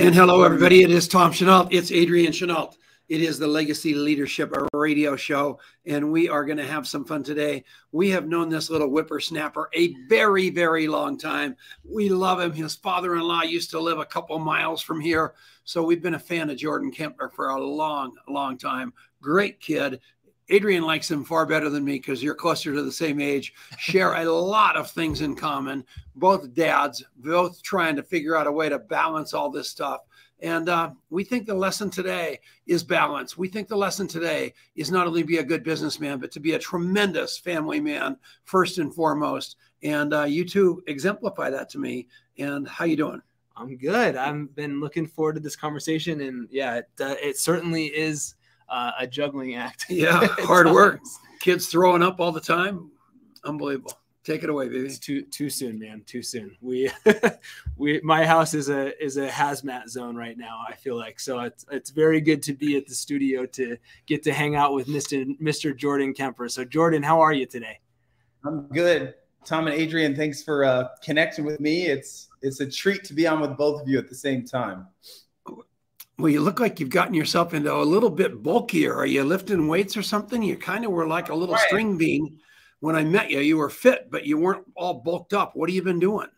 And hello, everybody. It is Tom Chenault. It's Adrian Chenault. It is the Legacy Leadership Radio Show, and we are going to have some fun today. We have known this little whippersnapper a very, very long time. We love him. His father in law used to live a couple miles from here. So we've been a fan of Jordan Kemper for a long, long time. Great kid. Adrian likes him far better than me because you're closer to the same age, share a lot of things in common. Both dads, both trying to figure out a way to balance all this stuff. And uh, we think the lesson today is balance. We think the lesson today is not only be a good businessman, but to be a tremendous family man first and foremost. And uh, you two exemplify that to me. And how you doing? I'm good. I've been looking forward to this conversation, and yeah, it, uh, it certainly is uh, a juggling act. Yeah, hard work. Kids throwing up all the time. Unbelievable. Take it away, baby. It's too too soon, man. Too soon. We we my house is a is a hazmat zone right now. I feel like so it's it's very good to be at the studio to get to hang out with Mr. Mr. Jordan Kemper. So Jordan, how are you today? I'm good. Tom and Adrian, thanks for uh, connecting with me. It's it's a treat to be on with both of you at the same time. Well, you look like you've gotten yourself into a little bit bulkier. Are you lifting weights or something? You kind of were like a little right. string bean when I met you. You were fit, but you weren't all bulked up. What have you been doing?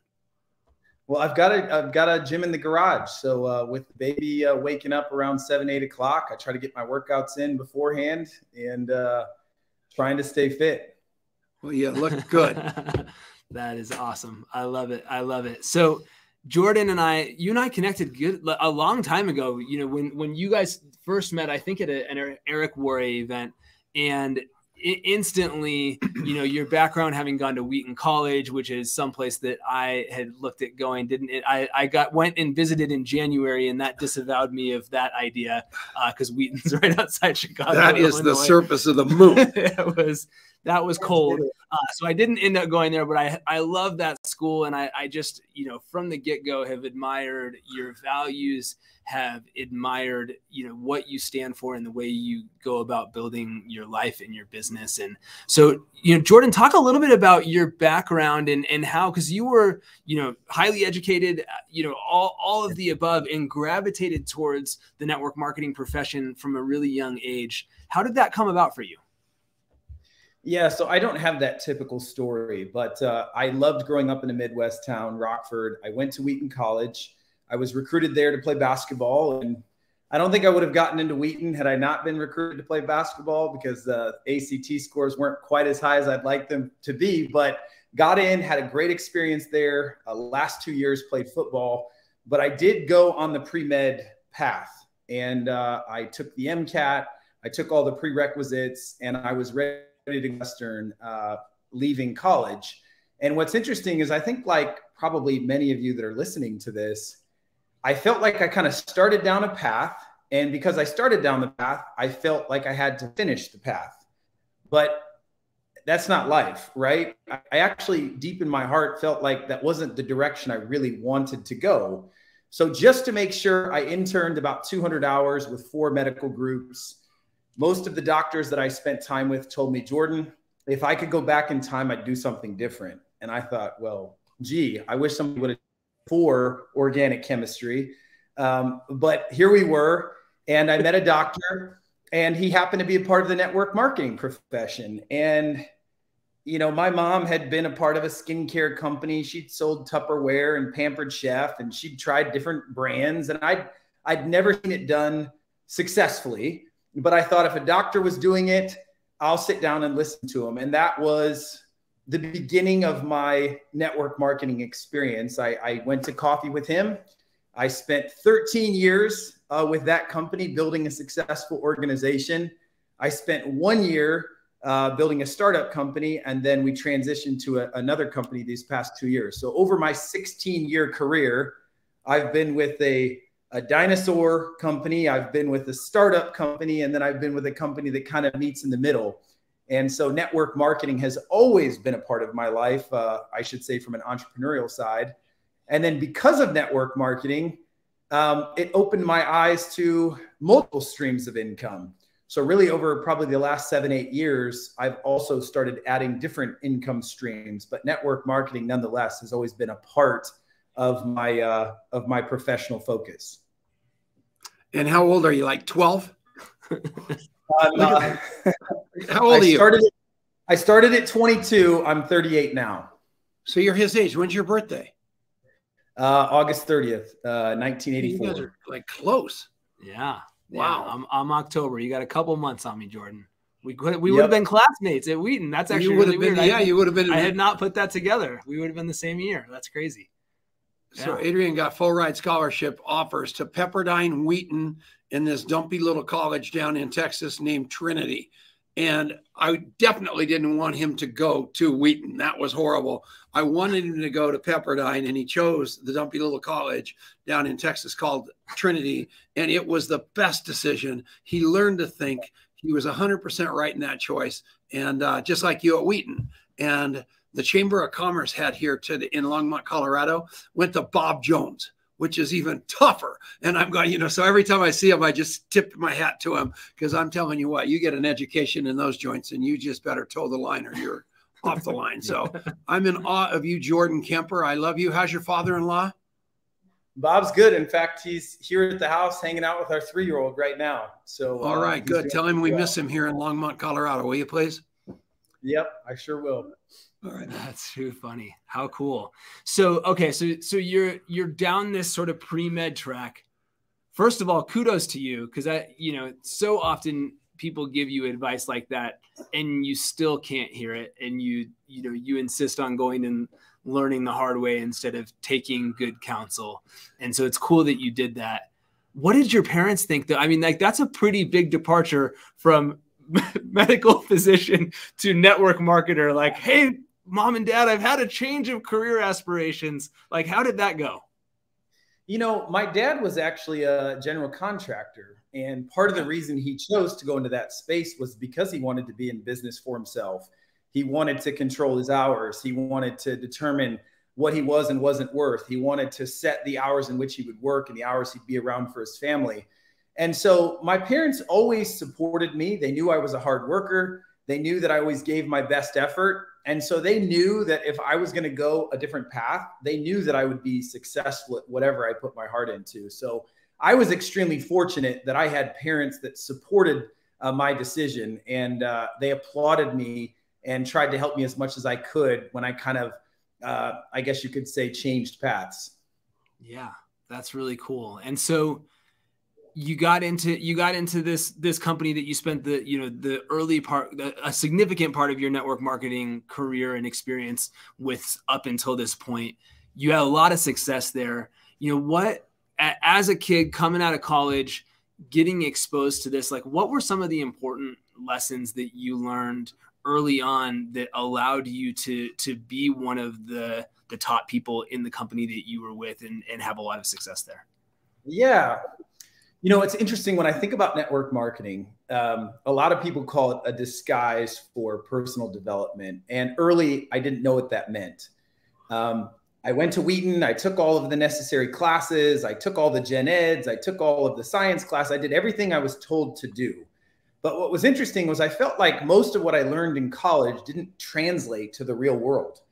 Well, I've got a I've got a gym in the garage. So uh, with the baby uh, waking up around seven eight o'clock, I try to get my workouts in beforehand and uh, trying to stay fit. Well, you look good. that is awesome. I love it. I love it. So Jordan and I, you and I connected good a long time ago. You know, when when you guys first met, I think at a, an Eric Worre event, and instantly, you know, your background having gone to Wheaton College, which is someplace that I had looked at going, didn't it? I, I got went and visited in January, and that disavowed me of that idea because uh, Wheaton's right outside Chicago. That is Illinois. the surface of the moon. it was that was cold. Uh, so I didn't end up going there, but I I love that school, and I I just you know from the get go have admired your values, have admired you know what you stand for and the way you go about building your life and your business. And so you know Jordan, talk a little bit about your background and and how because you were you know highly educated, uh, you know all all of the above, and gravitated towards the network marketing profession from a really young age. How did that come about for you? Yeah, so I don't have that typical story, but uh, I loved growing up in a Midwest town, Rockford. I went to Wheaton College. I was recruited there to play basketball, and I don't think I would have gotten into Wheaton had I not been recruited to play basketball because the ACT scores weren't quite as high as I'd like them to be. But got in, had a great experience there. Uh, last two years played football, but I did go on the pre med path, and uh, I took the MCAT. I took all the prerequisites, and I was ready to Western uh, leaving college. And what's interesting is I think like probably many of you that are listening to this, I felt like I kind of started down a path. And because I started down the path, I felt like I had to finish the path. But that's not life, right? I actually, deep in my heart, felt like that wasn't the direction I really wanted to go. So, just to make sure, I interned about 200 hours with four medical groups most of the doctors that I spent time with told me, Jordan, if I could go back in time, I'd do something different. And I thought, well, gee, I wish somebody would have for organic chemistry. Um, but here we were, and I met a doctor, and he happened to be a part of the network marketing profession. And you know, my mom had been a part of a skincare company. She'd sold Tupperware and Pampered Chef, and she'd tried different brands, and I'd I'd never seen it done successfully but I thought if a doctor was doing it, I'll sit down and listen to him. And that was the beginning of my network marketing experience. I, I went to coffee with him. I spent 13 years uh, with that company building a successful organization. I spent one year uh, building a startup company, and then we transitioned to a, another company these past two years. So, over my 16 year career, I've been with a a dinosaur company, I've been with a startup company, and then I've been with a company that kind of meets in the middle. And so network marketing has always been a part of my life, uh, I should say, from an entrepreneurial side. And then because of network marketing, um, it opened my eyes to multiple streams of income. So, really, over probably the last seven, eight years, I've also started adding different income streams. But network marketing, nonetheless, has always been a part of my uh, of my professional focus. And how old are you? Like 12? Uh, how old I are you? started, I started at 22. I'm 38 now. So you're his age. When's your birthday? Uh, August 30th, uh, You guys 1984. are like close. Yeah. Wow. Yeah, I'm, I'm October. You got a couple months on me, Jordan. We could we Yep. would have been classmates at Wheaton. That's actually you really been, weird. yeah, I, you would have been. I had not put that together. We would have been the same year. That's crazy. So Yeah. Adrian got full ride scholarship offers to Pepperdine Wheaton in this dumpy little college down in Texas named Trinity. And I definitely didn't want him to go to Wheaton. That was horrible. I wanted him to go to Pepperdine, and he chose the dumpy little college down in Texas called Trinity. And it was the best decision. He learned to think. He was 100% right in that choice. And uh, just like you at Wheaton. And the Chamber of Commerce had here to the, in Longmont, Colorado, went to Bob Jones, which is even tougher. And I'm going, you know, so every time I see him, I just tip my hat to him because I'm telling you what, you get an education in those joints and you just better toe the line or you're off the line. So I'm in awe of you, Jordan Kemper. I love you. How's your father in law? Bob's good. In fact, he's here at the house hanging out with our three year old right now. So, All uh, right, good. Tell him we well. miss him here in Longmont, Colorado. Will you please? Yep, I sure will. All right. That's too funny. How cool. So okay, so so you're you're down this sort of pre-med track. First of all, kudos to you because I, you know, so often people give you advice like that and you still can't hear it and you you know you insist on going and learning the hard way instead of taking good counsel. And so it's cool that you did that. What did your parents think though? I mean, like that's a pretty big departure from medical physician to network marketer. Like, hey, mom and dad, I've had a change of career aspirations. Like, how did that go? You know, my dad was actually a general contractor. And part of the reason he chose to go into that space was because he wanted to be in business for himself. He wanted to control his hours. He wanted to determine what he was and wasn't worth. He wanted to set the hours in which he would work and the hours he'd be around for his family. And so my parents always supported me. They knew I was a hard worker. They knew that I always gave my best effort. And so they knew that if I was going to go a different path, they knew that I would be successful at whatever I put my heart into. So I was extremely fortunate that I had parents that supported uh, my decision and uh, they applauded me and tried to help me as much as I could when I kind of, uh, I guess you could say, changed paths. Yeah, that's really cool. And so you got into you got into this this company that you spent the you know the early part a significant part of your network marketing career and experience with up until this point. You had a lot of success there. You know what as a kid coming out of college getting exposed to this like what were some of the important lessons that you learned early on that allowed you to to be one of the the top people in the company that you were with and, and have a lot of success there? Yeah. You know, it's interesting when I think about network marketing. Um, a lot of people call it a disguise for personal development. And early, I didn't know what that meant. Um, I went to Wheaton. I took all of the necessary classes. I took all the gen eds. I took all of the science class. I did everything I was told to do. But what was interesting was I felt like most of what I learned in college didn't translate to the real world.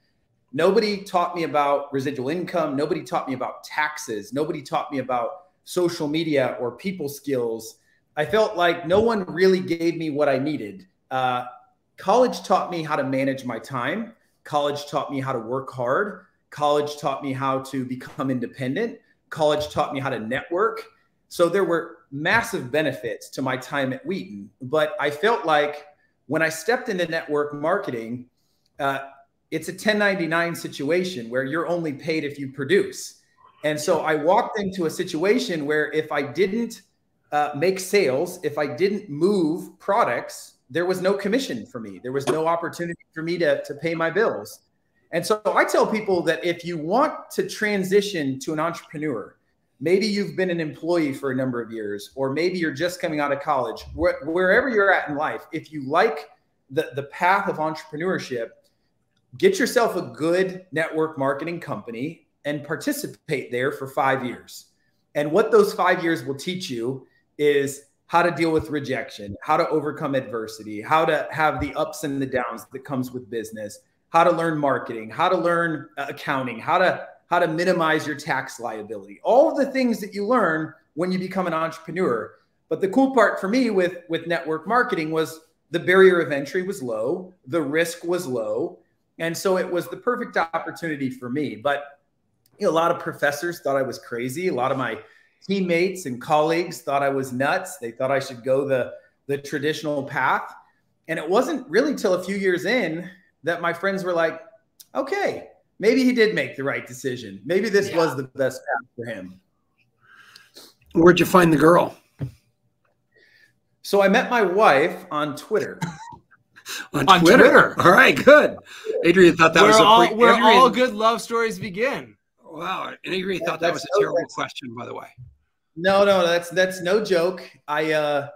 Nobody taught me about residual income. Nobody taught me about taxes. Nobody taught me about social media or people skills. I felt like no one really gave me what I needed. Uh, college taught me how to manage my time. College taught me how to work hard. College taught me how to become independent. College taught me how to network. So there were massive benefits to my time at Wheaton. But I felt like when I stepped into network marketing, uh, it's a 1099 situation where you're only paid if you produce. And so I walked into a situation where if I didn't uh, make sales, if I didn't move products, there was no commission for me. There was no opportunity for me to, to pay my bills. And so I tell people that if you want to transition to an entrepreneur, maybe you've been an employee for a number of years, or maybe you're just coming out of college, wh- wherever you're at in life, if you like the, the path of entrepreneurship, get yourself a good network marketing company and participate there for five years. And what those five years will teach you is how to deal with rejection, how to overcome adversity, how to have the ups and the downs that comes with business, how to learn marketing, how to learn uh, accounting, how to how to minimize your tax liability. All the things that you learn when you become an entrepreneur. But the cool part for me with with network marketing was the barrier of entry was low, the risk was low, and so it was the perfect opportunity for me. But you know, a lot of professors thought I was crazy. A lot of my teammates and colleagues thought I was nuts. They thought I should go the the traditional path. And it wasn't really till a few years in that my friends were like, okay, maybe he did make the right decision. Maybe this yeah. was the best path for him. Where'd you find the girl? So I met my wife on Twitter. on, on Twitter. Twitter. All right, good. Adrian thought that where was all, pre- where Adrian, all good love stories begin. Wow, and Adrian thought that was a terrible question, by the way. No, no, that's that's no joke. I uh,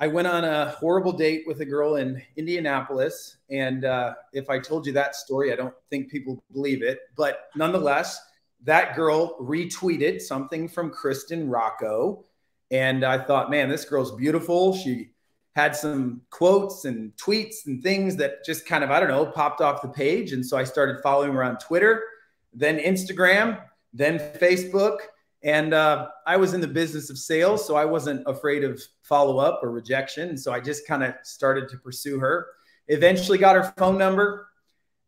I went on a horrible date with a girl in Indianapolis. And uh, if I told you that story, I don't think people believe it. But nonetheless, that girl retweeted something from Kristen Rocco. And I thought, man, this girl's beautiful. She had some quotes and tweets and things that just kind of, I don't know, popped off the page. And so I started following her on Twitter, then Instagram, then Facebook. And uh, I was in the business of sales, so I wasn't afraid of follow up or rejection. So I just kind of started to pursue her. Eventually got her phone number,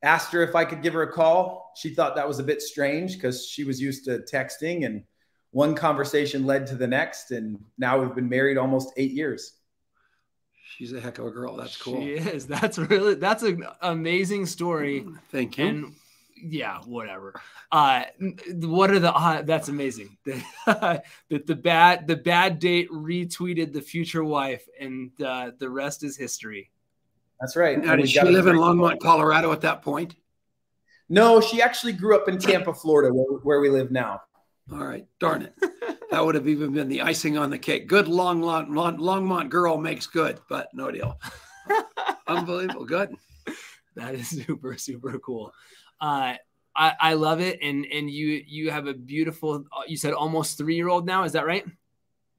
asked her if I could give her a call. She thought that was a bit strange because she was used to texting, and one conversation led to the next. And now we've been married almost eight years. She's a heck of a girl. That's cool. She is. That's really that's an amazing story. Thank you. And yeah, whatever. Uh, what are the? Uh, that's amazing. that the bad the bad date retweeted the future wife, and uh, the rest is history. That's right. Now, did she live in Longmont, Colorado at that point? No, she actually grew up in Tampa, Florida, where, where we live now. All right, darn it. that would have even been the icing on the cake. Good Longmont, Longmont girl makes good, but no deal. Unbelievable. Good. That is super, super cool. Uh, I, I love it, and and you you have a beautiful. You said almost three year old now. Is that right?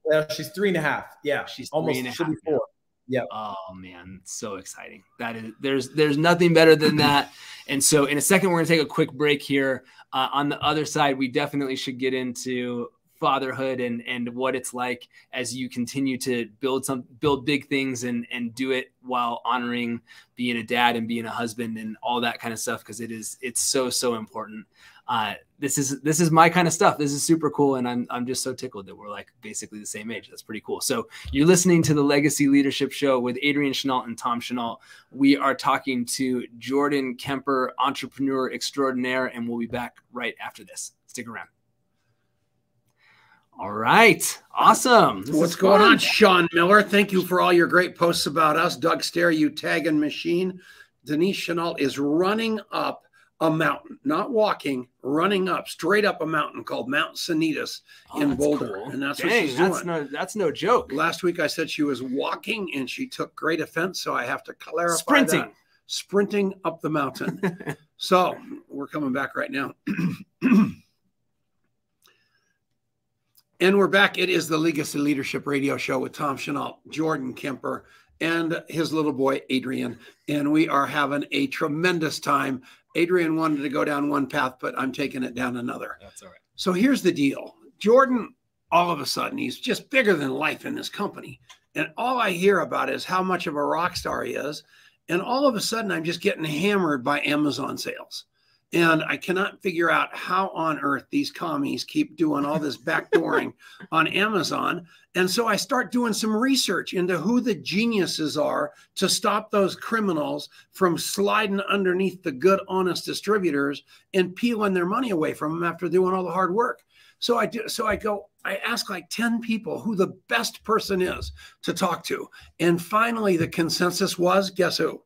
Well, she's three and a half. Yeah, she's almost three and a half. four. Yeah. Oh man, so exciting. That is there's there's nothing better than that. and so in a second, we're gonna take a quick break here. Uh, on the other side, we definitely should get into fatherhood and and what it's like as you continue to build some build big things and and do it while honoring being a dad and being a husband and all that kind of stuff because it is it's so so important. Uh, this is this is my kind of stuff. This is super cool and i'm i'm just so tickled that we're like basically the same age. That's pretty cool. So you're listening to the legacy leadership show with adrian chenault and tom chenault. We are talking to jordan kemper entrepreneur extraordinaire and we'll be back right after this. Stick around all right. Awesome. This What's going on, Sean Miller? Thank you for all your great posts about us. Doug Stare, you tagging machine. Denise Chenault is running up a mountain, not walking, running up straight up a mountain called Mount Sanitas oh, in Boulder. Cool. And that's Dang, what she's that's doing. No, that's no joke. Last week I said she was walking and she took great offense. So I have to clarify Sprinting. That. Sprinting up the mountain. so we're coming back right now. And we're back. It is the Legacy Leadership Radio Show with Tom Chenault, Jordan Kemper, and his little boy, Adrian. And we are having a tremendous time. Adrian wanted to go down one path, but I'm taking it down another. That's all right. So here's the deal Jordan, all of a sudden, he's just bigger than life in this company. And all I hear about is how much of a rock star he is. And all of a sudden, I'm just getting hammered by Amazon sales. And I cannot figure out how on earth these commies keep doing all this backdooring on Amazon. And so I start doing some research into who the geniuses are to stop those criminals from sliding underneath the good, honest distributors and peeling their money away from them after doing all the hard work. So I do, so I go, I ask like 10 people who the best person is to talk to. And finally the consensus was guess who?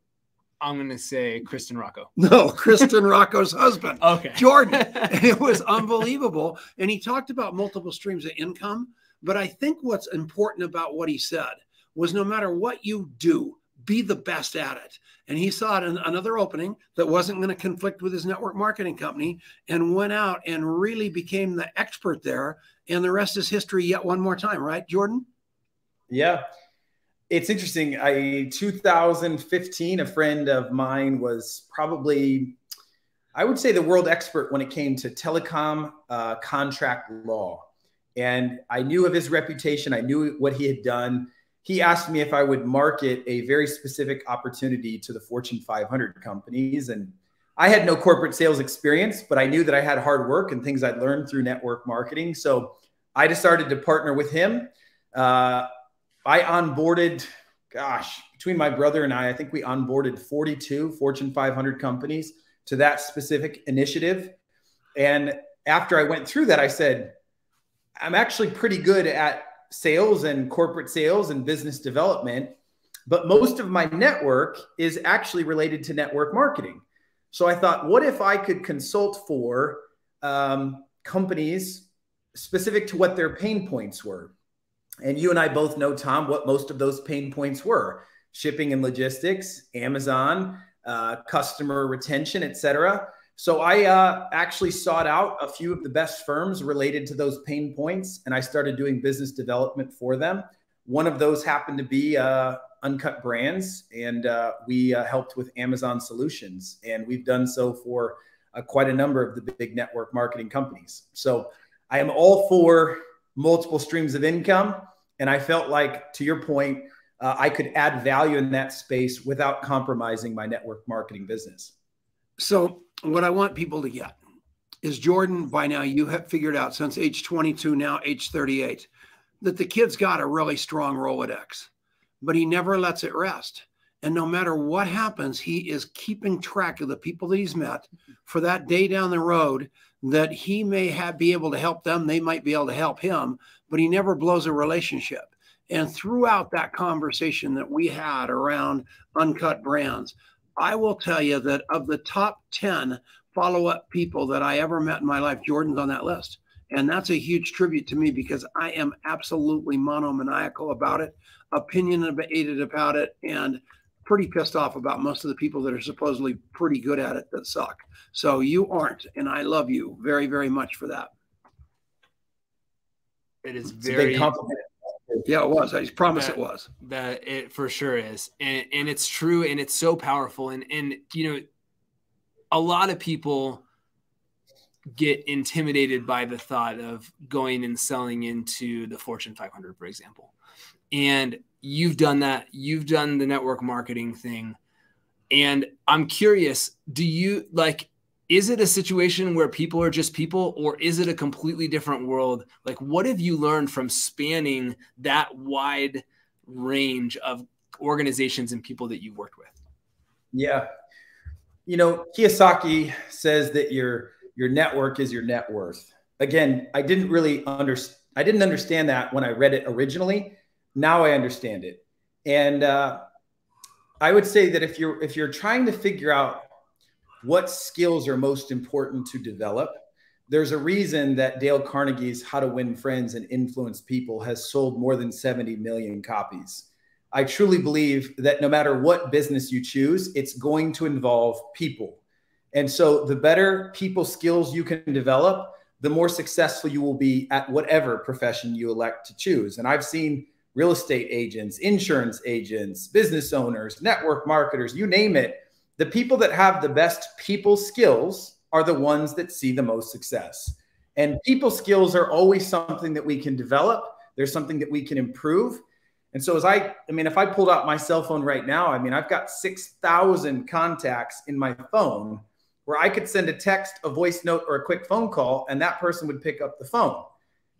I'm going to say Kristen Rocco. No, Kristen Rocco's husband. Okay. Jordan. And it was unbelievable. And he talked about multiple streams of income. But I think what's important about what he said was no matter what you do, be the best at it. And he saw an, another opening that wasn't going to conflict with his network marketing company and went out and really became the expert there. And the rest is history yet one more time, right, Jordan? Yeah it's interesting. I 2015, a friend of mine was probably, I would say, the world expert when it came to telecom uh, contract law. And I knew of his reputation, I knew what he had done. He asked me if I would market a very specific opportunity to the Fortune 500 companies. And I had no corporate sales experience, but I knew that I had hard work and things I'd learned through network marketing. So I decided to partner with him. Uh, I onboarded, gosh, between my brother and I, I think we onboarded 42 Fortune 500 companies to that specific initiative. And after I went through that, I said, I'm actually pretty good at sales and corporate sales and business development, but most of my network is actually related to network marketing. So I thought, what if I could consult for um, companies specific to what their pain points were? And you and I both know, Tom, what most of those pain points were shipping and logistics, Amazon, uh, customer retention, et cetera. So I uh, actually sought out a few of the best firms related to those pain points, and I started doing business development for them. One of those happened to be uh, Uncut Brands, and uh, we uh, helped with Amazon Solutions, and we've done so for uh, quite a number of the big network marketing companies. So I am all for multiple streams of income, and I felt like, to your point, uh, I could add value in that space without compromising my network marketing business. So what I want people to get is Jordan, by now you have figured out since age 22, now age 38, that the kid's got a really strong Rolodex, but he never lets it rest. And no matter what happens, he is keeping track of the people that he's met for that day down the road that he may have be able to help them. They might be able to help him, but he never blows a relationship. And throughout that conversation that we had around uncut brands, I will tell you that of the top 10 follow up people that I ever met in my life, Jordan's on that list. And that's a huge tribute to me because I am absolutely monomaniacal about it, opinionated about it, and pretty pissed off about most of the people that are supposedly pretty good at it that suck. So you aren't. And I love you very, very much for that. It is very compliment. Yeah, it was. I promise that, it was. That it for sure is, and and it's true, and it's so powerful, and and you know, a lot of people get intimidated by the thought of going and selling into the Fortune 500, for example, and you've done that. You've done the network marketing thing, and I'm curious. Do you like? is it a situation where people are just people or is it a completely different world like what have you learned from spanning that wide range of organizations and people that you've worked with yeah you know kiyosaki says that your your network is your net worth again i didn't really understand i didn't understand that when i read it originally now i understand it and uh, i would say that if you're if you're trying to figure out what skills are most important to develop. There's a reason that Dale Carnegie's How to Win Friends and Influence People has sold more than 70 million copies. I truly believe that no matter what business you choose, it's going to involve people. And so the better people skills you can develop, the more successful you will be at whatever profession you elect to choose. And I've seen real estate agents, insurance agents, business owners, network marketers, you name it the people that have the best people skills are the ones that see the most success. And people skills are always something that we can develop. There's something that we can improve. And so as I, I mean, if I pulled out my cell phone right now, I mean, I've got 6,000 contacts in my phone where I could send a text, a voice note, or a quick phone call, and that person would pick up the phone.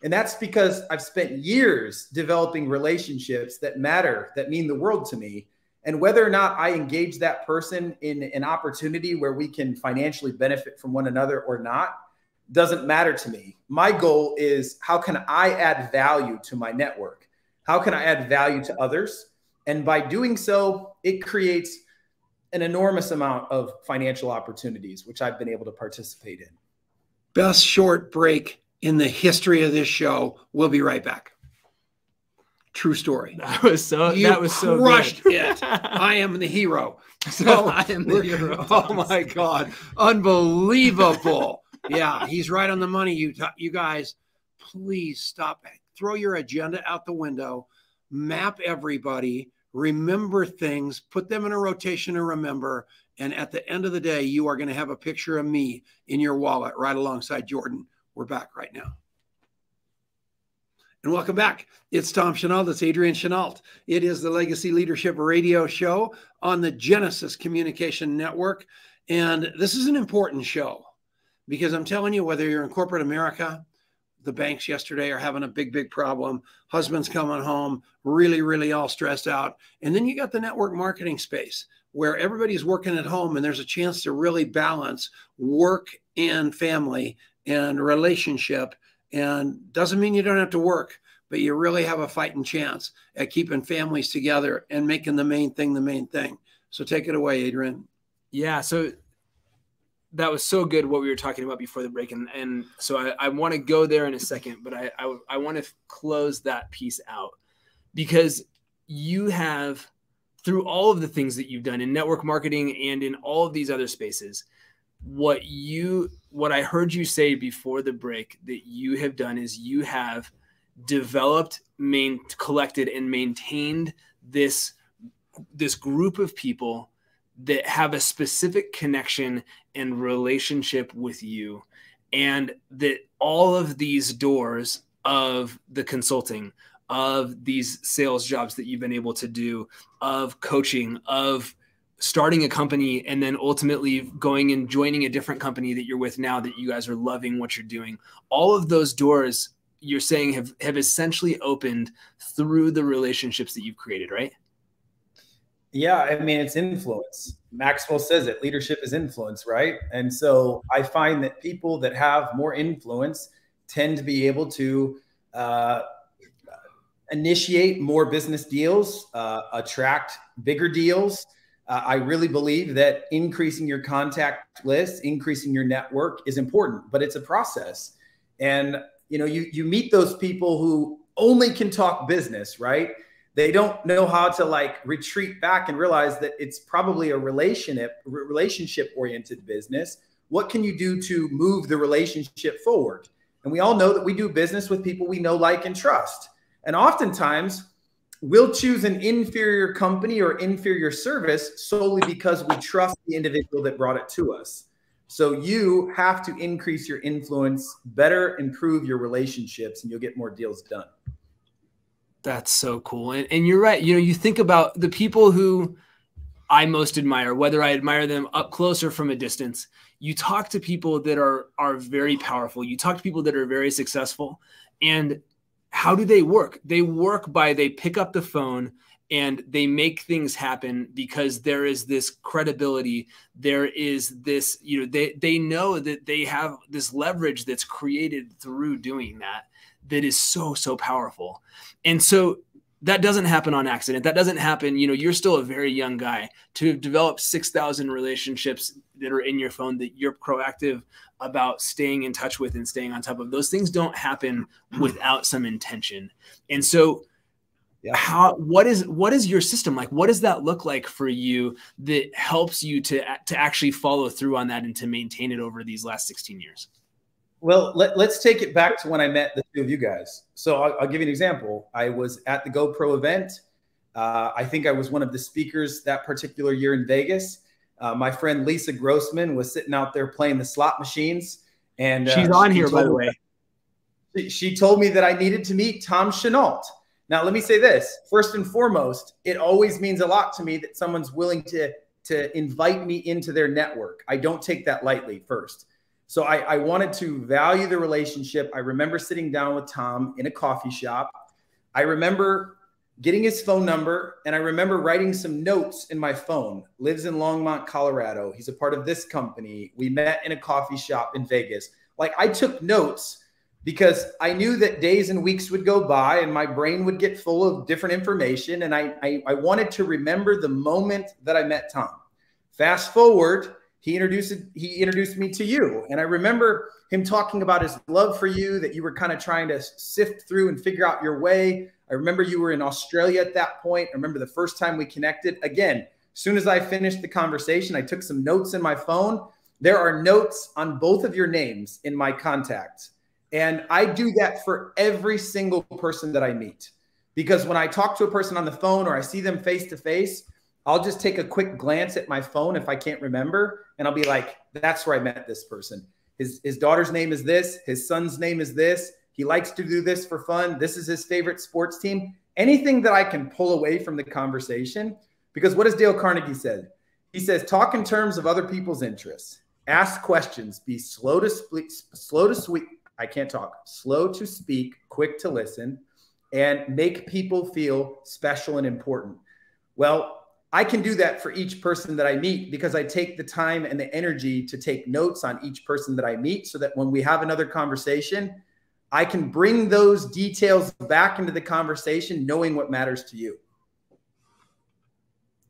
And that's because I've spent years developing relationships that matter, that mean the world to me. And whether or not I engage that person in an opportunity where we can financially benefit from one another or not doesn't matter to me. My goal is how can I add value to my network? How can I add value to others? And by doing so, it creates an enormous amount of financial opportunities, which I've been able to participate in. Best short break in the history of this show. We'll be right back. True story. That was so. You that was so crushed good. it. I am the hero. So I am the hero. Oh my god, unbelievable! yeah, he's right on the money. You you guys, please stop. Throw your agenda out the window. Map everybody. Remember things. Put them in a rotation and remember. And at the end of the day, you are going to have a picture of me in your wallet right alongside Jordan. We're back right now. And welcome back. It's Tom Chenault. It's Adrian Chenault. It is the Legacy Leadership Radio Show on the Genesis Communication Network. And this is an important show because I'm telling you, whether you're in corporate America, the banks yesterday are having a big, big problem. Husbands coming home really, really all stressed out. And then you got the network marketing space where everybody's working at home and there's a chance to really balance work and family and relationship and doesn't mean you don't have to work, but you really have a fighting chance at keeping families together and making the main thing the main thing. So take it away, Adrian. Yeah. So that was so good what we were talking about before the break. And, and so I, I want to go there in a second, but I, I, I want to close that piece out because you have, through all of the things that you've done in network marketing and in all of these other spaces, what you what I heard you say before the break that you have done is you have developed, main, collected, and maintained this this group of people that have a specific connection and relationship with you, and that all of these doors of the consulting, of these sales jobs that you've been able to do, of coaching, of starting a company and then ultimately going and joining a different company that you're with now that you guys are loving what you're doing. All of those doors you're saying have have essentially opened through the relationships that you've created right? Yeah i mean it's influence. Maxwell says it leadership is influence right? And so i find that people that have more influence tend to be able to uh, initiate more business deals uh, attract bigger deals uh, I really believe that increasing your contact list, increasing your network is important, but it's a process. And you know, you you meet those people who only can talk business, right? They don't know how to like retreat back and realize that it's probably a relationship relationship oriented business. What can you do to move the relationship forward? And we all know that we do business with people we know, like, and trust. And oftentimes we'll choose an inferior company or inferior service solely because we trust the individual that brought it to us. So you have to increase your influence, better improve your relationships, and you'll get more deals done. That's so cool. And, and you're right. You know, you think about the people who I most admire, whether I admire them up close or from a distance. You talk to people that are are very powerful. You talk to people that are very successful, and how do they work? They work by they pick up the phone and they make things happen because there is this credibility there is this you know they they know that they have this leverage that's created through doing that that is so so powerful and so that doesn't happen on accident. That doesn't happen you know you're still a very young guy. To develop 6000 relationships that are in your phone that you're proactive about staying in touch with and staying on top of those things don't happen without some intention. And so yeah. how what is what is your system like? What does that look like for you that helps you to to actually follow through on that and to maintain it over these last 16 years well let, us take it back to when i met the two of you guys so i'll, I'll give you an example i was at the gopro event uh, i think i was one of the speakers that particular year in vegas uh, my friend Lisa Grossman was sitting out there playing the slot machines, and uh, she's on she here, by the way. She, she told me that I needed to meet Tom Chenault. Now, let me say this: first and foremost, it always means a lot to me that someone's willing to to invite me into their network. I don't take that lightly. First, so I, I wanted to value the relationship. I remember sitting down with Tom in a coffee shop. I remember getting his phone number, and I remember writing some notes in my phone. Lives in Longmont, Colorado. He's a part of this company. We met in a coffee shop in Vegas. Like I took notes because I knew that days and weeks would go by and my brain would get full of different information. And I, I, I wanted to remember the moment that I met Tom. Fast forward, he introduced he introduced me to you. And I remember him talking about his love for you, that you were kind of trying to sift through and figure out your way. I remember you were in Australia at that point. I remember the first time we connected. Again, as soon as I finished the conversation, I took some notes in my phone. There are notes on both of your names in my contacts. And I do that for every single person that I meet. Because when I talk to a person on the phone or I see them face to face, I'll just take a quick glance at my phone if I can't remember, and I'll be like, that's where I met this person. His, his daughter's name is this, his son's name is this, He likes to do this for fun. This is his favorite sports team. Anything that I can pull away from the conversation, because what does Dale Carnegie said? He says, talk in terms of other people's interests. Ask questions. Be slow to speak, slow to speak. I can't talk. Slow to speak, quick to listen, and make people feel special and important. Well, I can do that for each person that I meet because I take the time and the energy to take notes on each person that I meet so that when we have another conversation, I can bring those details back into the conversation, knowing what matters to you.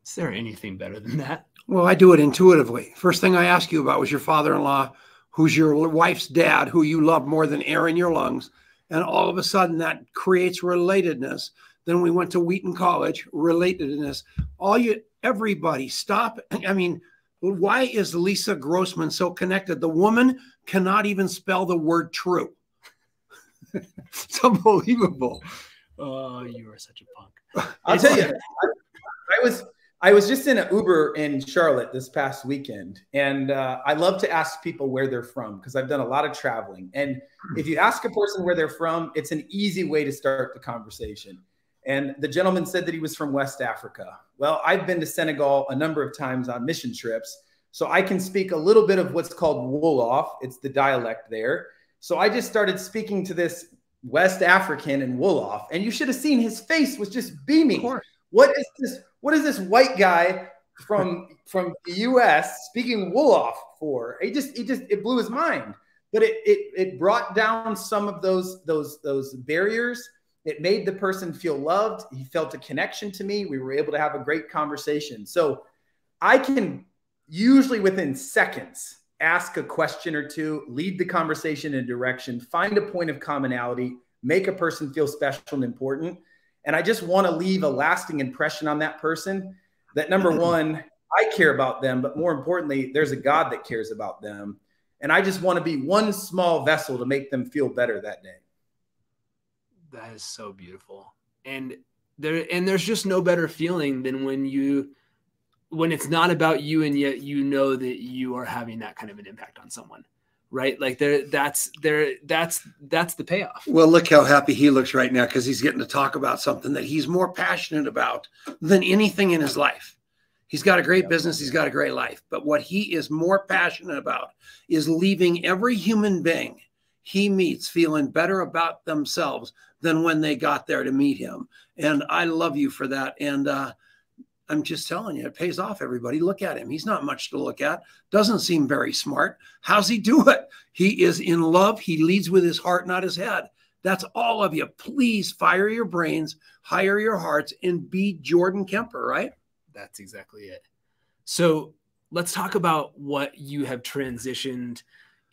Is there anything better than that? Well, I do it intuitively. First thing I ask you about was your father in law, who's your wife's dad, who you love more than air in your lungs. And all of a sudden, that creates relatedness then we went to Wheaton College, relatedness. All you, everybody, stop. I mean, why is Lisa Grossman so connected? The woman cannot even spell the word true. it's unbelievable. Oh, you are such a punk. I'll tell you, I, I, was I was just in an Uber in Charlotte this past weekend, and uh, I love to ask people where they're from because I've done a lot of traveling. And if you ask a person where they're from, it's an easy way to start the conversation. And the gentleman said that he was from West Africa. Well, I've been to Senegal a number of times on mission trips. So I can speak a little bit of what's called Wolof. It's the dialect there. So I just started speaking to this West African in Wolof, and you should have seen his face was just beaming. What is this? What is this white guy from from the U.S. speaking Wolof for? It just it just it blew his mind. But it it it brought down some of those those those barriers it made the person feel loved. He felt a connection to me. We were able to have a great conversation. So I can usually within seconds ask a question or two, lead the conversation in a direction, find a point of commonality, make a person feel special and important. And I just want to leave a lasting impression on that person that number mm-hmm. one, I care about them, but more importantly, there's a God that cares about them. And I just want to be one small vessel to make them feel better that day that is so beautiful. And there and there's just no better feeling than when you when it's not about you and yet you know that you are having that kind of an impact on someone right? Like there that's there that's that's the payoff. Well look how happy he looks right now because he's getting to talk about something that he's more passionate about than anything in his life. He's got a great business. He's got a great life. But what he is more passionate about is leaving every human being he meets feeling better about themselves than when they got there to meet him. And I love you for that. And uh, I'm just telling you, it pays off, everybody. Look at him. He's not much to look at, doesn't seem very smart. How's he do it? He is in love. He leads with his heart, not his head. That's all of you. Please fire your brains, hire your hearts, and be Jordan Kemper, right? That's exactly it. So let's talk about what you have transitioned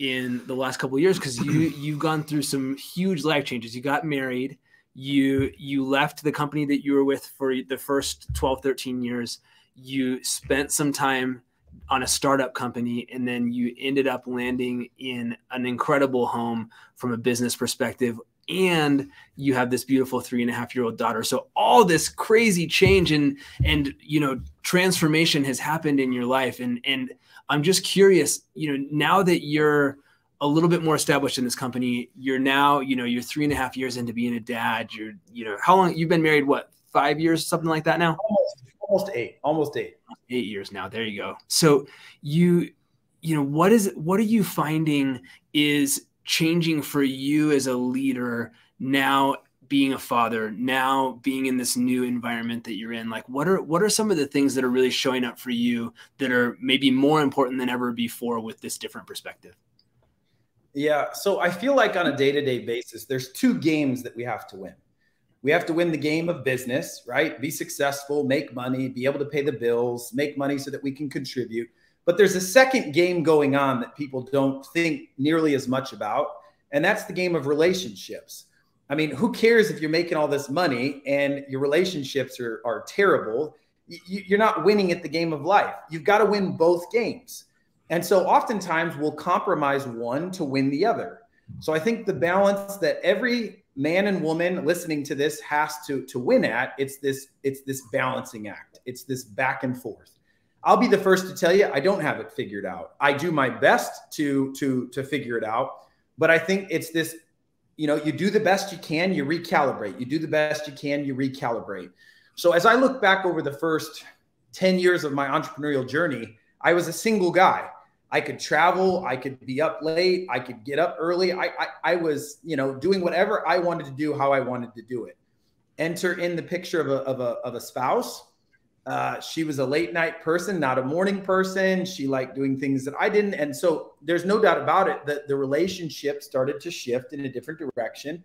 in the last couple years because you you've gone through some huge life changes. You got married, you you left the company that you were with for the first 12 13 years. You spent some time on a startup company and then you ended up landing in an incredible home from a business perspective and you have this beautiful three and a half year old daughter so all this crazy change and and you know transformation has happened in your life and and I'm just curious, you know, now that you're a little bit more established in this company, you're now, you know, you're three and a half years into being a dad. You're, you know, how long you've been married? What, five years, something like that now? Almost, almost eight, almost eight. Eight years now. There you go. So you, you know, what is, what are you finding is changing for you as a leader now being a father now being in this new environment that you're in like what are what are some of the things that are really showing up for you that are maybe more important than ever before with this different perspective? Yeah so i feel like on a day-to-day basis there's two games that we have to win. We have to win the game of business right? Be successful make money be able to pay the bills make money so that we can contribute. But there's a second game going on that people don't think nearly as much about and that's the game of relationships I mean, who cares if you're making all this money and your relationships are, are terrible? You're not winning at the game of life. You've got to win both games. And so oftentimes we'll compromise one to win the other. So I think the balance that every man and woman listening to this has to, to win at, it's this, it's this balancing act. It's this back and forth. I'll be the first to tell you I don't have it figured out. I do my best to to to figure it out, but I think it's this you know, you do the best you can, you recalibrate. You do the best you can, you recalibrate. So as I look back over the first 10 years of my entrepreneurial journey, I was a single guy. I could travel, I could be up late, I could get up early. I, I, I was, you know, doing whatever I wanted to do, how I wanted to do it. Enter in the picture of a, of a, of a spouse. Uh, she was a late night person, not a morning person. She liked doing things that I didn't. And so there's no doubt about it that the relationship started to shift in a different direction.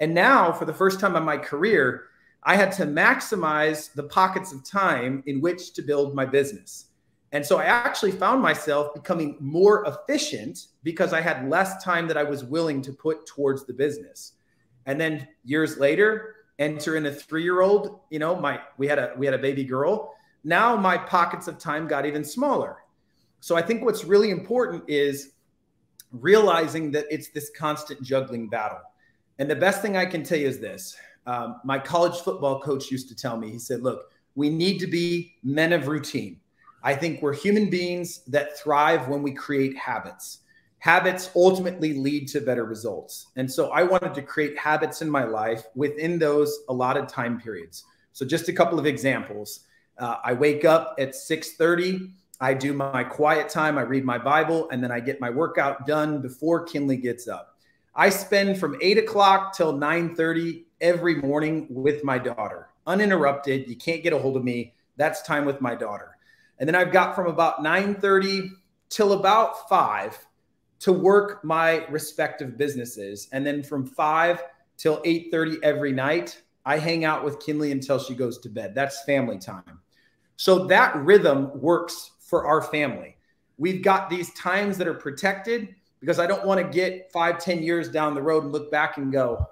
And now, for the first time in my career, I had to maximize the pockets of time in which to build my business. And so I actually found myself becoming more efficient because I had less time that I was willing to put towards the business. And then years later, enter in a three-year-old, you know, my we had a we had a baby girl. Now my pockets of time got even smaller. So I think what's really important is realizing that it's this constant juggling battle. And the best thing I can tell you is this um, my college football coach used to tell me, he said, Look, we need to be men of routine. I think we're human beings that thrive when we create habits. Habits ultimately lead to better results. And so I wanted to create habits in my life within those allotted time periods. So just a couple of examples. Uh, I wake up at 6:30. I do my quiet time. I read my Bible, and then I get my workout done before Kinley gets up. I spend from eight o'clock till 9:30 every morning with my daughter, uninterrupted. You can't get a hold of me. That's time with my daughter. And then I've got from about 9:30 till about 5 to work my respective businesses. And then from 5 till 8:30 every night, I hang out with Kinley until she goes to bed. That's family time. So that rhythm works for our family. We've got these times that are protected because I don't want to get five, ten years down the road and look back and go,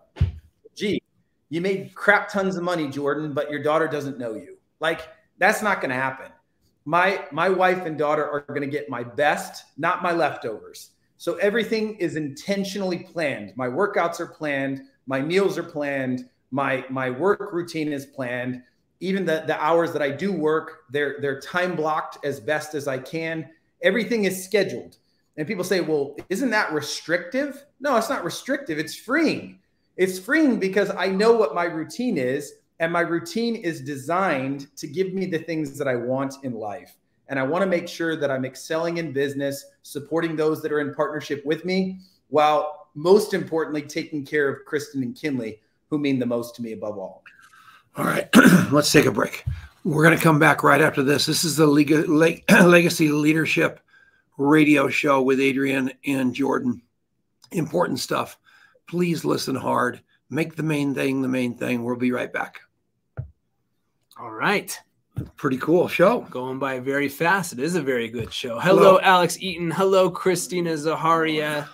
gee, you made crap tons of money, Jordan, but your daughter doesn't know you. Like that's not going to happen. My my wife and daughter are going to get my best, not my leftovers. So everything is intentionally planned. My workouts are planned, my meals are planned, my my work routine is planned. Even the the hours that I do work, they're they're time blocked as best as I can. Everything is scheduled. And people say, "Well, isn't that restrictive?" No, it's not restrictive. It's freeing it's freeing because I know what my routine is, and my routine is designed to give me the things that I want in life. And I want to make sure that I'm excelling in business, supporting those that are in partnership with me, while most importantly, taking care of Kristen and Kinley, who mean the most to me above all. All right, let's take a break. We're going to come back right after this. This is the Legacy Leadership Radio Show with Adrian and Jordan. Important stuff please listen hard. Make the main thing the main thing. We'll be right back. All right. Pretty cool show. Going by very fast. It is a very good show. Hello, Hello. Alex Eaton. Hello, Christina Zaharia.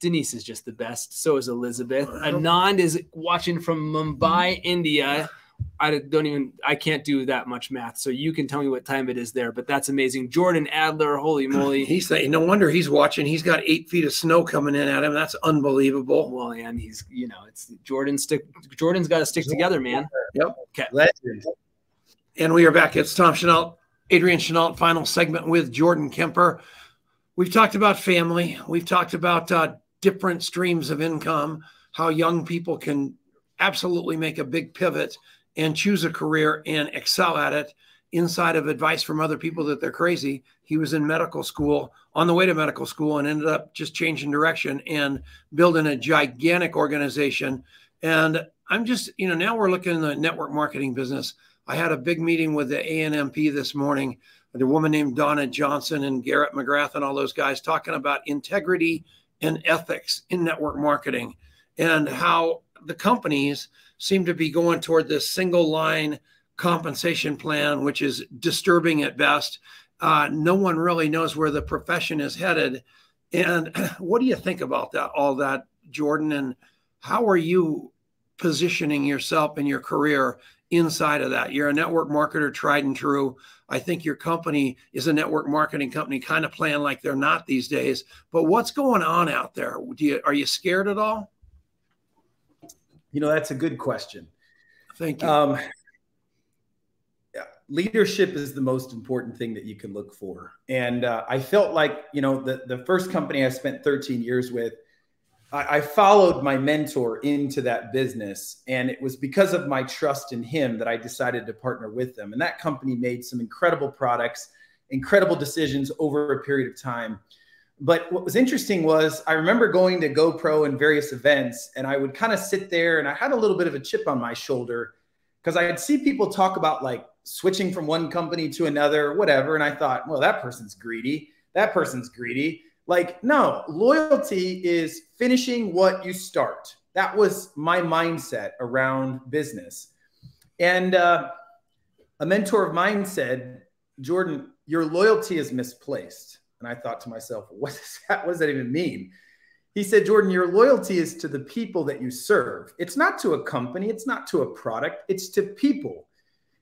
Denise is just the best. So is Elizabeth. Anand is watching from Mumbai, India. I don't even I can't do that much math. So you can tell me what time it is there, but that's amazing. Jordan Adler, holy moly. He's saying no wonder he's watching. He's got eight feet of snow coming in at him. That's unbelievable. Well, and he's you know, it's Jordan stick Jordan's got to stick together, man. Yep. Okay. Legend. And we are back. It's Tom Chenault, Adrian Chenault, final segment with Jordan Kemper. We've talked about family. We've talked about uh, different streams of income, how young people can absolutely make a big pivot and choose a career and excel at it inside of advice from other people that they're crazy. He was in medical school on the way to medical school and ended up just changing direction and building a gigantic organization. And I'm just, you know, now we're looking in the network marketing business. I had a big meeting with the ANMP this morning. The woman named Donna Johnson and Garrett McGrath and all those guys talking about integrity and ethics in network marketing and how the companies seem to be going toward this single line compensation plan, which is disturbing at best. Uh, no one really knows where the profession is headed. And what do you think about that, all that, Jordan? And how are you positioning yourself in your career inside of that? You're a network marketer, tried and true. I think your company is a network marketing company, kind of playing like they're not these days. But what's going on out there? Do you, are you scared at all? You know, that's a good question. Thank you. Um, leadership is the most important thing that you can look for. And uh, I felt like, you know, the, the first company I spent 13 years with, I, I followed my mentor into that business. And it was because of my trust in him that I decided to partner with them. And that company made some incredible products, incredible decisions over a period of time. But what was interesting was I remember going to GoPro and various events, and I would kind of sit there and I had a little bit of a chip on my shoulder because I'd see people talk about like switching from one company to another, whatever. And I thought, well, that person's greedy. That person's greedy. Like, no, loyalty is finishing what you start. That was my mindset around business. And uh, a mentor of mine said, Jordan, your loyalty is misplaced. And I thought to myself, that, what does that even mean? He said, Jordan, your loyalty is to the people that you serve. It's not to a company, it's not to a product, it's to people.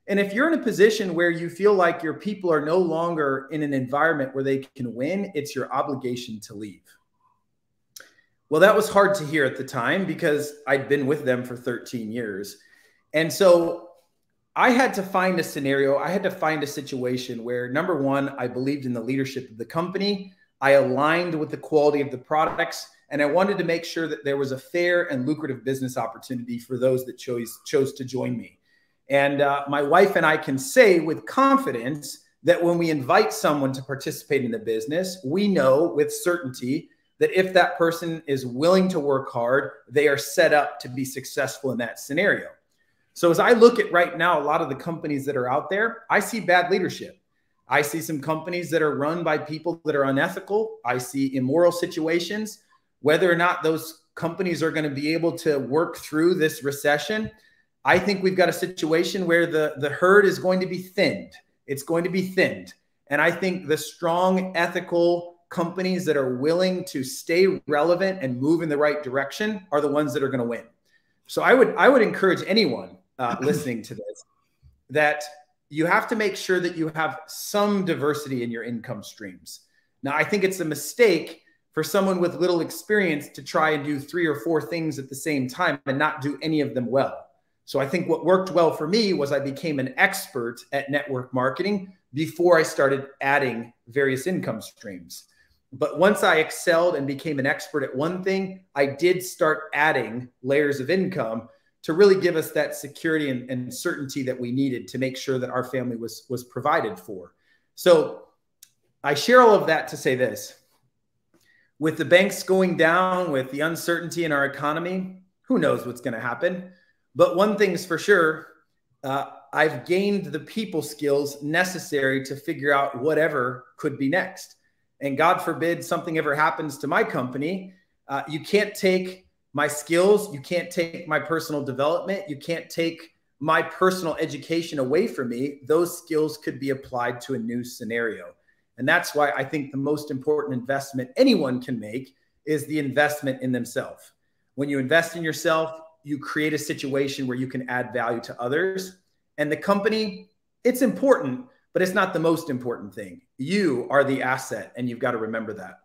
And if you're in a position where you feel like your people are no longer in an environment where they can win, it's your obligation to leave. Well, that was hard to hear at the time because I'd been with them for 13 years. And so I had to find a scenario, I had to find a situation where number one, I believed in the leadership of the company, I aligned with the quality of the products, and I wanted to make sure that there was a fair and lucrative business opportunity for those that chose chose to join me. And uh, my wife and I can say with confidence that when we invite someone to participate in the business, we know with certainty that if that person is willing to work hard, they are set up to be successful in that scenario. So, as I look at right now, a lot of the companies that are out there, I see bad leadership. I see some companies that are run by people that are unethical. I see immoral situations. Whether or not those companies are going to be able to work through this recession, I think we've got a situation where the, the herd is going to be thinned. It's going to be thinned. And I think the strong, ethical companies that are willing to stay relevant and move in the right direction are the ones that are going to win. So I would I would encourage anyone uh, listening to this that you have to make sure that you have some diversity in your income streams. Now, I think it's a mistake for someone with little experience to try and do three or four things at the same time and not do any of them well. So I think what worked well for me was I became an expert at network marketing before I started adding various income streams. But once I excelled and became an expert at one thing, I did start adding layers of income to really give us that security and, and certainty that we needed to make sure that our family was was provided for. So I share all of that to say this. With the banks going down, with the uncertainty in our economy, who knows what's going to happen? But one thing's for sure, uh, I've gained the people skills necessary to figure out whatever could be next. And God forbid something ever happens to my company. Uh, you can't take my skills, you can't take my personal development, you can't take my personal education away from me. Those skills could be applied to a new scenario. And that's why I think the most important investment anyone can make is the investment in themselves. When you invest in yourself, you create a situation where you can add value to others. And the company, it's important, but it's not the most important thing. You are the asset, and you've got to remember that.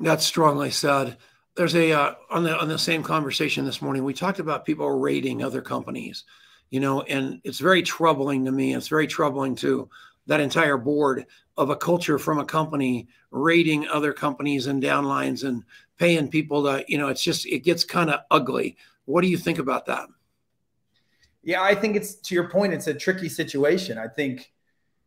That's strongly said. There's a uh, on the on the same conversation this morning. We talked about people rating other companies, you know, and it's very troubling to me. It's very troubling to that entire board of a culture from a company rating other companies and downlines and paying people to, you know, it's just it gets kind of ugly. What do you think about that? Yeah, I think it's to your point, it's a tricky situation. I think,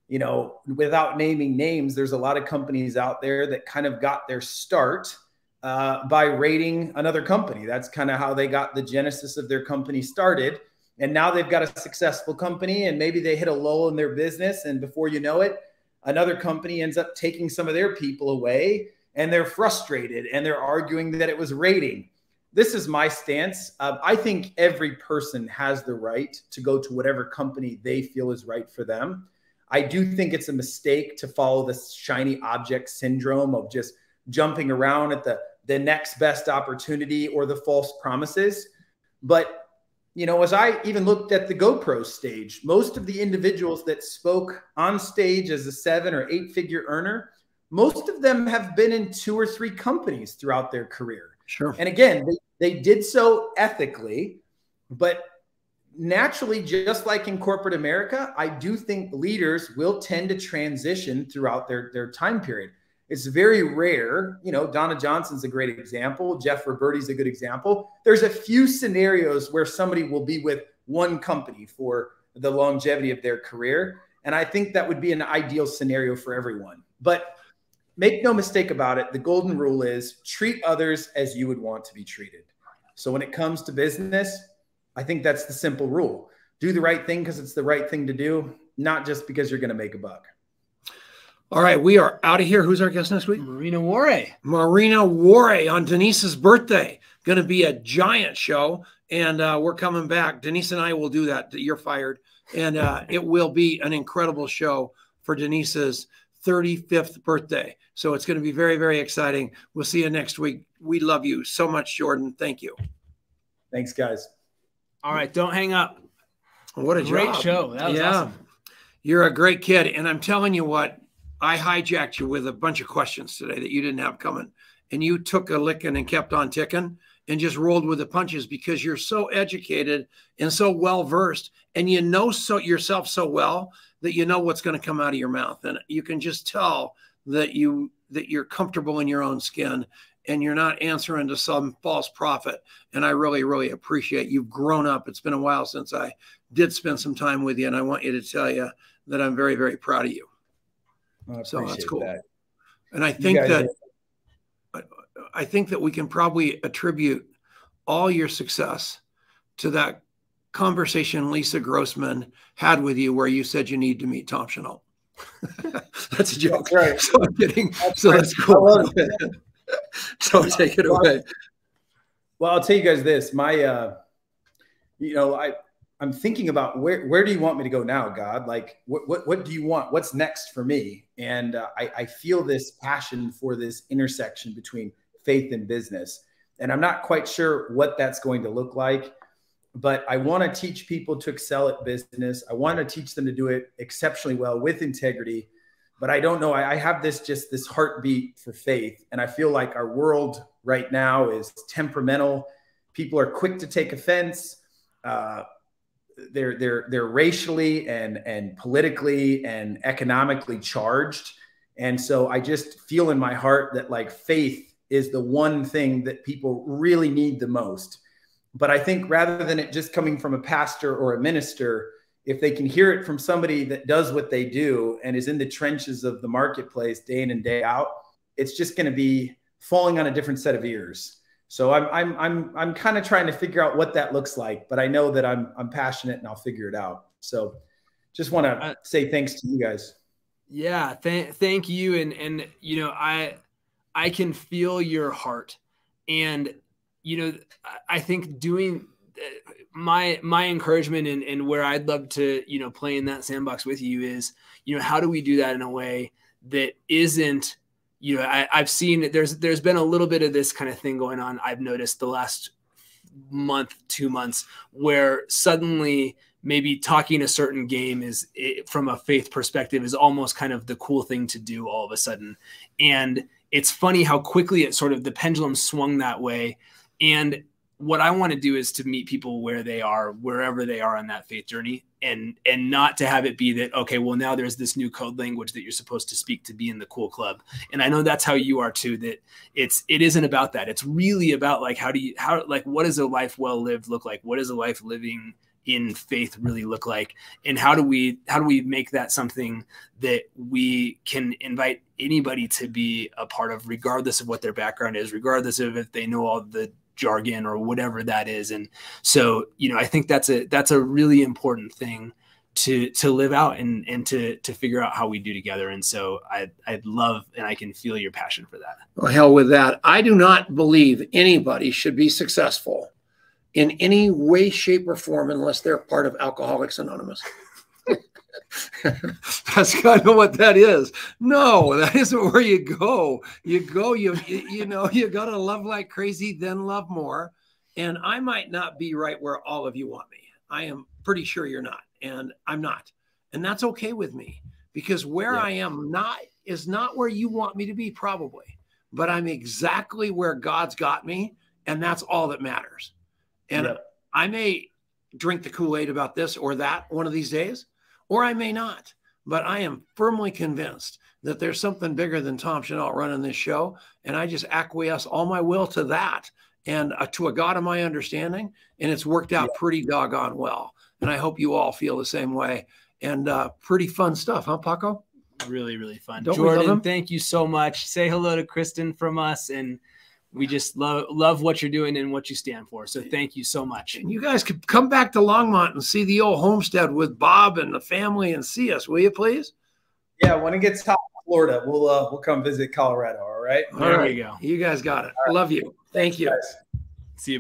you know, without naming names, there's a lot of companies out there that kind of got their start uh, by rating another company. That's kind of how they got the genesis of their company started. And now they've got a successful company, and maybe they hit a lull in their business. And before you know it, another company ends up taking some of their people away, and they're frustrated and they're arguing that it was rating this is my stance. Uh, I think every person has the right to go to whatever company they feel is right for them. I do think it's a mistake to follow this shiny object syndrome of just jumping around at the the next best opportunity or the false promises. But you know, as I even looked at the GoPro stage, most of the individuals that spoke on stage as a seven or eight figure earner, most of them have been in two or three companies throughout their career. Sure. And again, they, they did so ethically, but naturally, just like in corporate America, I do think leaders will tend to transition throughout their, their time period. It's very rare. You know, Donna Johnson's a great example. Jeff Roberti's a good example. There's a few scenarios where somebody will be with one company for the longevity of their career. And I think that would be an ideal scenario for everyone. But make no mistake about it, the golden rule is treat others as you would want to be treated. So when it comes to business, I think that's the simple rule. Do the right thing because it's the right thing to do, not just because you're going to make a buck. All right, we are out of here. Who's our guest next week? Marina Ware. Marina Ware on Denise's birthday. Going to be a giant show, and uh, we're coming back. Denise and I will do that. You're fired, and uh, it will be an incredible show for Denise's 35th birthday. So it's going to be very, very exciting. We'll see you next week. We love you so much, Jordan. Thank you. Thanks, guys. All right, don't hang up. What a great job. show. That was yeah. awesome. You're a great kid. And I'm telling you what, I hijacked you with a bunch of questions today that you didn't have coming. And you took a licking and kept on ticking and just rolled with the punches because you're so educated and so well versed and you know so yourself so well that you know what's going to come out of your mouth and you can just tell that you that you're comfortable in your own skin and you're not answering to some false prophet. And i really really appreciate you've grown up. It's been a while since i did spend some time with you and i want you to tell you that i'm very very proud of you. So that's cool. that. and i think that I think that we can probably attribute all your success to that conversation Lisa Grossman had with you where you said you need to meet Tom Chenault. that's a joke. That's right. So I'm kidding. That's so right. that's cool. So take it away. Well, I'll tell you guys this. My, uh, you know, I, I'm thinking about where, where do you want me to go now, God? Like, what, what, what do you want? What's next for me? And uh, I, I feel this passion for this intersection between faith and business. And I'm not quite sure what that's going to look like, but I want to teach people to excel at business. I want to teach them to do it exceptionally well with integrity. But I don't know. I, I have this just this heartbeat for faith. And I feel like our world right now is temperamental. People are quick to take offense. Uh, they're they're they're racially and and politically and economically charged and so i just feel in my heart that like faith is the one thing that people really need the most but i think rather than it just coming from a pastor or a minister if they can hear it from somebody that does what they do and is in the trenches of the marketplace day in and day out it's just going to be falling on a different set of ears so I'm I'm I'm I'm kind of trying to figure out what that looks like, but I know that I'm I'm passionate and I'll figure it out. So just want to Uh, say thanks to you guys. Yeah, th- thank you, and and you know I I can feel your heart, and you know I- think doing uh, my my encouragement and and where I'd love to you know play in that sandbox with you is you know how do we do that in a way that isn't you know I, I've seen there's there's been a little bit of this kind of thing going on I've noticed the last month two months where suddenly maybe talking a certain game is it, from a faith perspective is almost kind of the cool thing to do all of a sudden. And it's funny how quickly it sort of the pendulum swung that way and what i want to do is to meet people where they are wherever they are on that faith journey and and not to have it be that okay well now there's this new code language that you're supposed to speak to be in the cool club. And i know that's how you are too that it's it isn't about that. It's really about like how do you how like what does a life well lived look like? What is a life living in faith really look like? And how do we how do we make that something that we can invite anybody to be a part of regardless of what their background is regardless of if they know all the jargon or whatever that is and so you know i think that's a that's a really important thing to to live out and and to to figure out how we do together and so i i'd love and i can feel your passion for that Well, hell with that. I do not believe anybody should be successful in any way, shape, or form unless they're part of Alcoholics Anonymous. That's kind of what that is. No, that isn't where you go. You go, you you, you know, you got to love like crazy, then love more. And I might not be right where all of you want me. I am pretty sure you're not, and I'm not, and that's okay with me because where Yeah. I am not is not where you want me to be, probably but I'm exactly where God's got me, and that's all that matters. And Yep. I may drink the Kool Aid about this or that one of these days, or I may not. but I am firmly convinced that there's something bigger than Tom Chenault running this show. And I just acquiesce all my will to that and uh, to a God of my understanding. And it's worked out yeah. pretty doggone well. And I hope you all feel the same way. And uh, pretty fun stuff, huh, Paco? Really, really fun. Don't Jordan, thank you so much. Say hello to Kristen from us. And we just love love what you're doing and what you stand for. So thank you so much. And you guys could come back to Longmont and see the old homestead with Bob and the family and see us, will you please? Yeah, when it gets hot in Florida, we'll uh, we'll come visit Colorado. All right. All there right. you go. You guys got it. Right. Love you. Thank you. Guys.